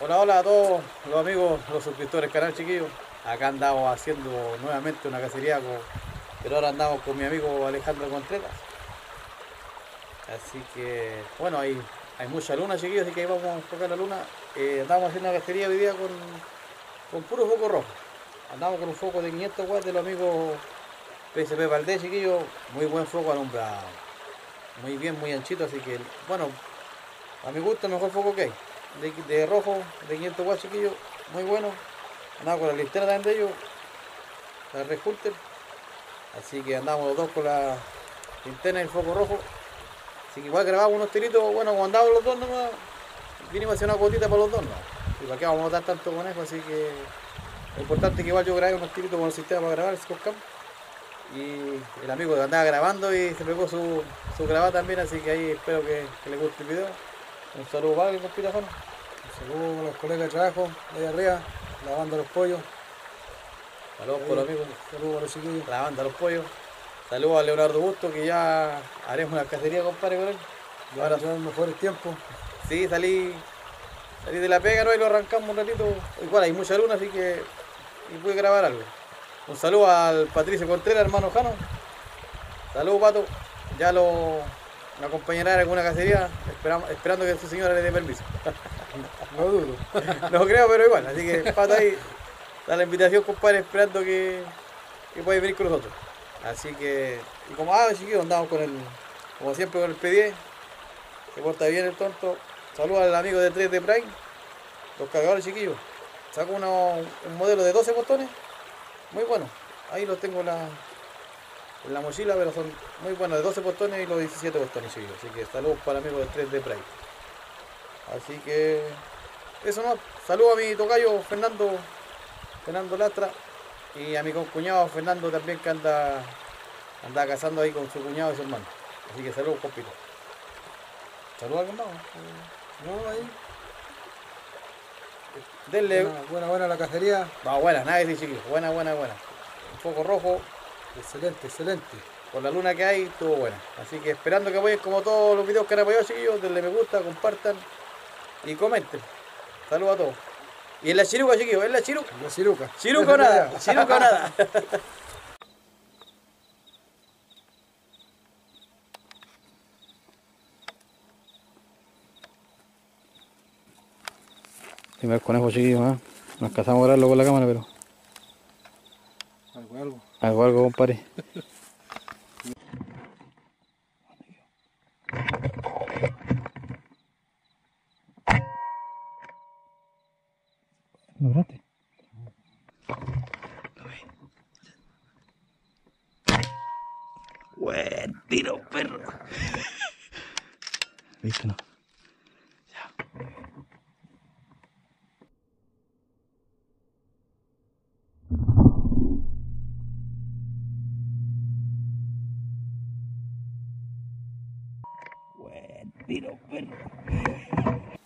hola a todos los amigos, los suscriptores canal chiquillos. Acá andamos haciendo nuevamente una cacería, con, pero ahora andamos con mi amigo Alejandro Contreras. Así que, bueno, hay, mucha luna chiquillos, así que ahí vamos a enfocar la luna. Eh, andamos haciendo una cacería hoy día con, con puro foco rojo. Andamos con un foco de 500 watts de los amigos PSP Valdés, chiquillos. Muy buen foco, alumbra muy bien, muy anchito, así que, bueno, a mi gusto mejor foco que hay. De, rojo, de 500 watts, chiquillos, muy bueno. Andamos con la linterna también de ellos, la Red Hunter. Así que andamos los dos con la linterna y el foco rojo. Así que igual grabamos unos tiritos, bueno, cuando andábamos los dos nomás, vinimos a hacer una cuotita para los dos, ¿no? Y para qué vamos a botar tanto conejo, así que lo importante es que igual yo grabé unos tiritos con el sistema para grabar el Scopcam. Y el amigo que andaba grabando y se pegó su, su grabada también, así que ahí espero que, que le guste el video. Un saludo para el compita Juan. Un saludo a los colegas de trabajo de arriba, lavando los pollos. Saludos por los amigos. Saludos a los chiquillos. lavando los pollos. Saludos a Leonardo Busto, que ya haremos una cacería, compadre, con él. Ya ahora son mejores tiempos. Sí, salí, salí de la pega, ¿no? Y lo arrancamos un ratito. Igual hay mucha luna, así que y pude grabar algo. Un saludo al Patricio Contreras, hermano Jano. Saludos, Pato. Ya lo me acompañará en alguna cacería, esperamos, esperando que su señora le dé permiso. No dudo. no creo, pero igual. Así que, Pato, ahí da la invitación, compadre, esperando que, que pueda venir con nosotros. Así que, y como ah, chiquillos, andamos con el, como siempre con el P10, se porta bien el tonto. Saludos al amigo de 3 de Prime, los cargadores chiquillos. Saco uno, un modelo de 12 botones, muy bueno. Ahí los tengo en la, en la mochila, pero son muy buenos, de 12 botones y los 17 botones chiquillos. Así que saludos para el amigo de 3 de Prime. Así que, eso no, saludos a mi tocayo Fernando, Fernando Lastra. Y a mi concuñado Fernando también que anda, anda cazando ahí con su cuñado y su hermano. Así que saludos, compito. Saludos a alguien más. No, ahí. Denle. Buena, buena, buena la cacería. Va, buena, nada que decir, chiquillos. Buena, buena, buena. Un foco rojo, Excelente, excelente. con la luna que hay, estuvo buena. Así que esperando que apoyen como todos los videos que han apoyado, chiquillos, denle me gusta, compartan y comenten. Saludos a todos. Y en la chiruca, chiquillos, en la chiruca. La ciruca. Chiruca o nada, chiruca o nada. Primer conejo chiquillo, ¿eh? Nos casamos a grabarlo con la cámara, pero Algo, algo. algo, algo, compadre. Buen tiro, perro.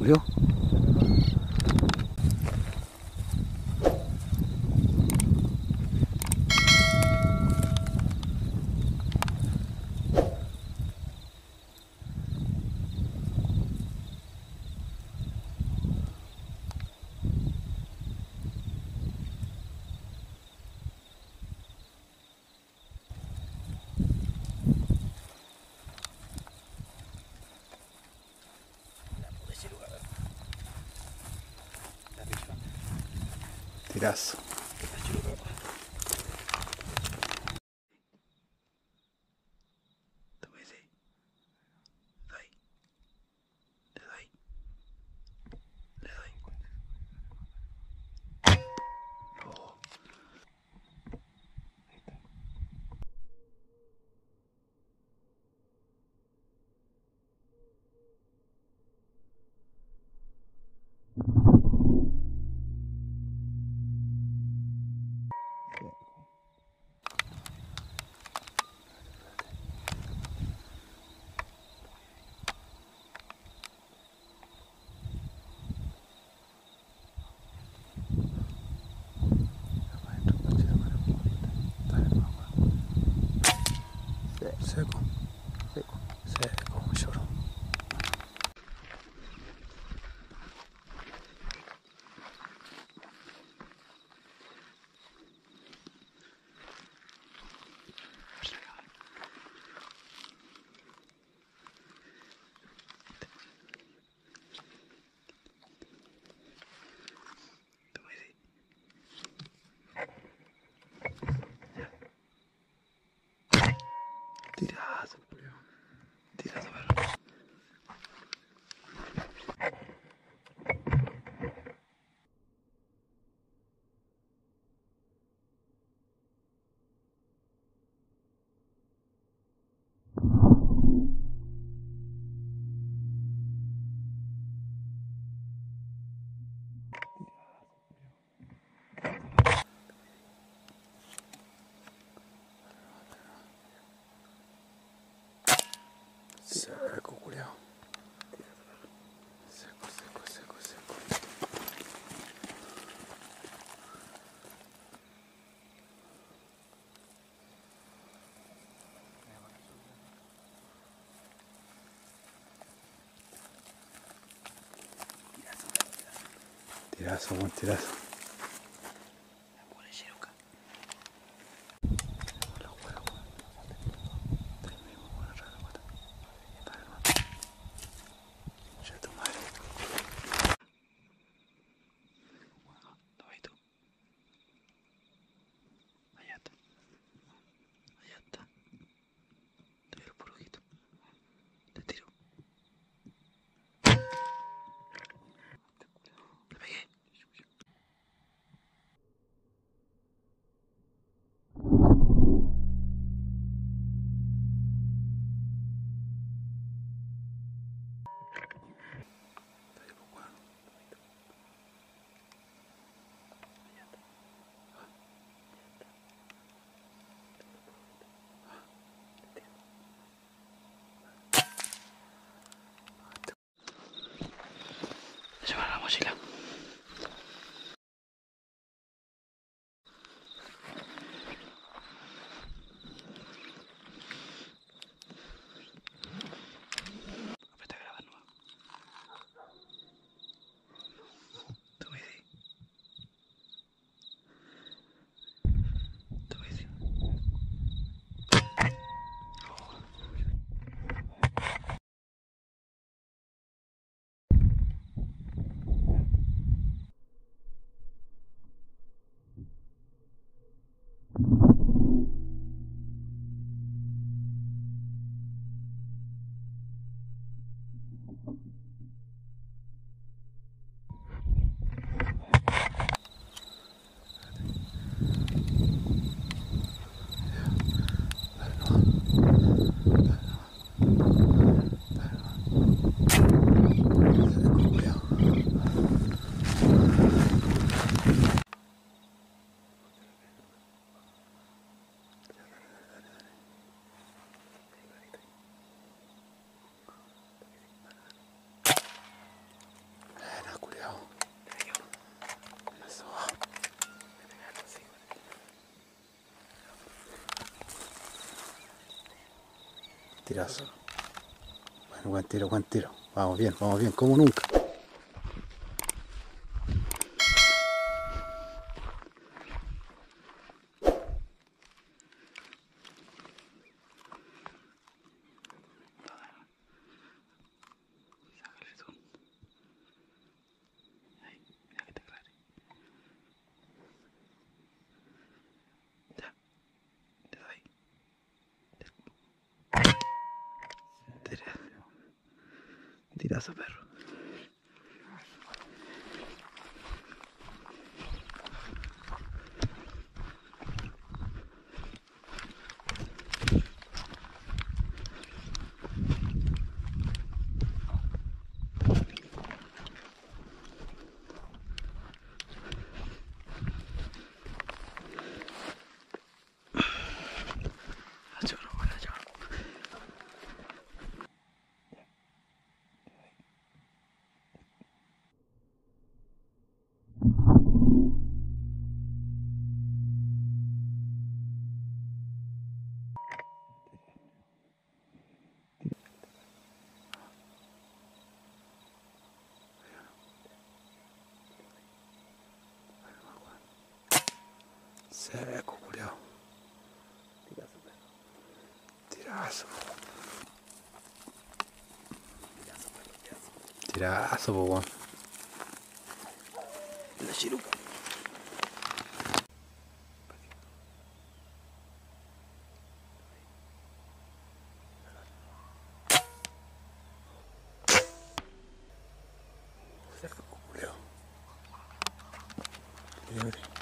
おは無 Yes. 될 것. Did I? Tirazo, buen tirazo. Ya Llevar la Bueno, buen tiro, buen tiro. Vamos bien, vamos bien, como nunca. Tira a perro. Seco, curião. Tiraço, Tiraço, boa. La chiruca. Seco, curião. Tiraço.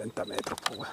180 metros Pô.